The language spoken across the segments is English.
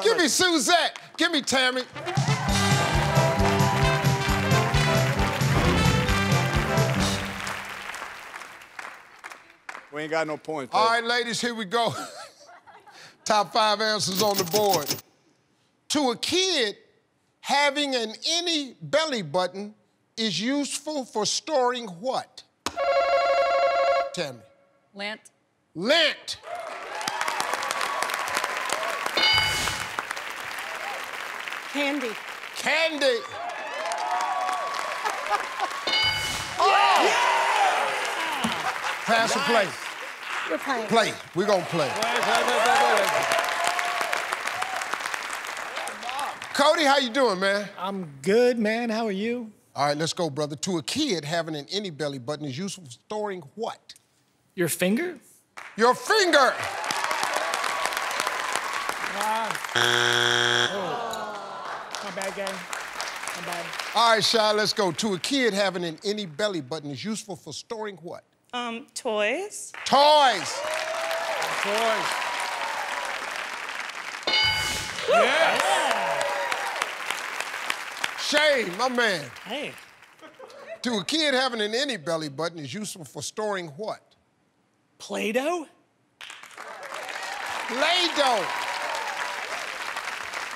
Give me Suzette. Give me Tammy. We ain't got no points. All right, ladies, here we go. Top five answers on the board. To a kid, having an any belly button is useful for storing what? Tammy. Lint. Lint. Candy. Candy. Oh. Pass or play? We're playing. Play. We're gonna play. Cody, how you doing, man? I'm good, man. How are you? All right, let's go, brother. To a kid, having an any belly button is useful for storing what? Your finger? Your finger. My bad, gang. My bad. All right, Shy, let's go. To a kid, having an any belly button is useful for storing what? Um, toys. Toys. Boys. Shane, my man. Hey. To a kid, having an any belly button is useful for storing what? Play-Doh? Play-Doh.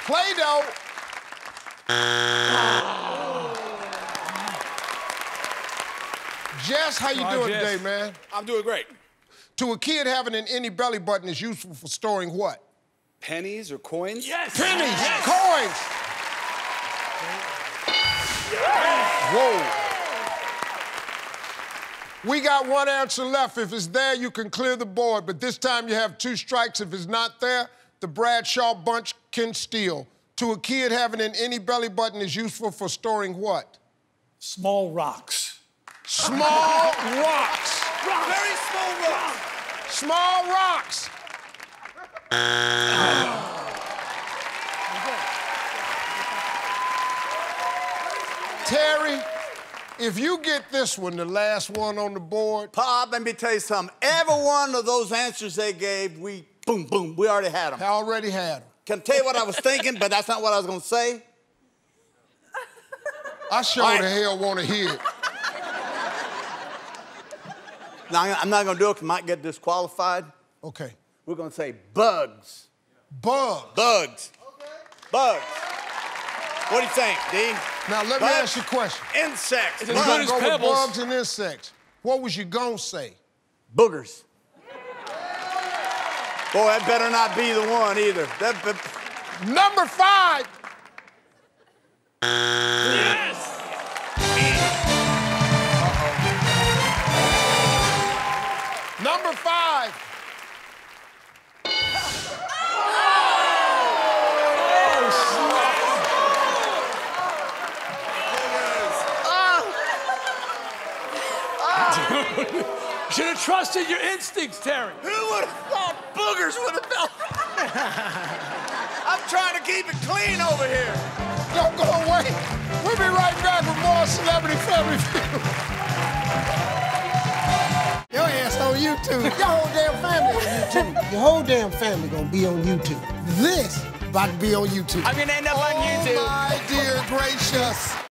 Play-Doh. Jess, how you on, doing Jess. today, man? I'm doing great. To a kid, having an any belly button is useful for storing what? Pennies or coins? Yes. Pennies, coins. Whoa. We got one answer left. If it's there, you can clear the board, but this time you have two strikes. If it's not there, the Bradshaw bunch can steal. To a kid, having an any belly button is useful for storing what? Small rocks. Small rocks. Very small rocks. Small rocks. Terry, if you get this one, the last one on the board, Pop, let me tell you something. Every one of those answers they gave, we boom, boom, we already had them. I already had them. Can tell you what I was thinking, but that's not what I was gonna say. I sure All right. the hell want to hear it. Now I'm not gonna do it 'cause I might get disqualified. Okay. We're gonna say bugs. Bugs. Bugs. Okay. Bugs. What do you think, D? Now let me ask you a question. Insects. as We're good gonna as go with pebbles. bugs and insects. What was you gonna say? Boogers. Boy, that better not be the one either. That, be- Number five. Yes. Number five. Oh, Should have trusted your instincts, Terry. Who would have thought boogers would have felt? I'm trying to keep it clean over here. Don't go away. We'll be right back with more Celebrity Family Feud. Your ass on YouTube. Your whole damn family on YouTube. Your whole damn family gonna be on YouTube. This about to be on YouTube. I'm gonna end up on YouTube. Oh my dear gracious.